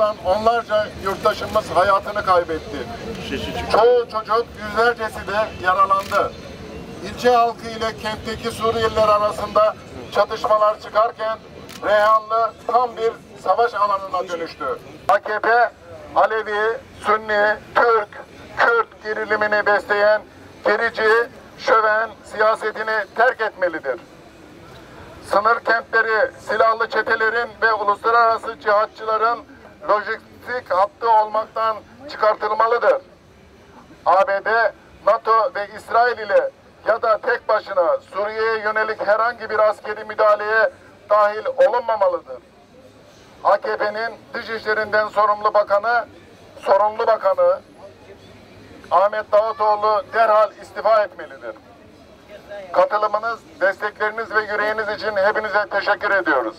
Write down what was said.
Yüzlerce yurttaşımız hayatını kaybetti. Çoğu çocuk yüzlercesi de yaralandı. İlçe halkı ile kentteki Suriyeliler arasında çatışmalar çıkarken Reyhanlı tam bir savaş alanına dönüştü. AKP, Alevi, Sünni, Türk, Kürt gerilimini besleyen gerici, şöven siyasetini terk etmelidir. Sınır kentleri silahlı çetelerin ve uluslararası cihatçıların lojistik hattı olmaktan çıkartılmalıdır. ABD, NATO ve İsrail ile ya da tek başına Suriye'ye yönelik herhangi bir askeri müdahaleye dahil olunmamalıdır. AKP'nin dışişlerinden sorumlu bakanı, sorumlu bakanı Ahmet Davutoğlu derhal istifa etmelidir. Katılımınız, destekleriniz ve yüreğiniz için hepinize teşekkür ediyoruz.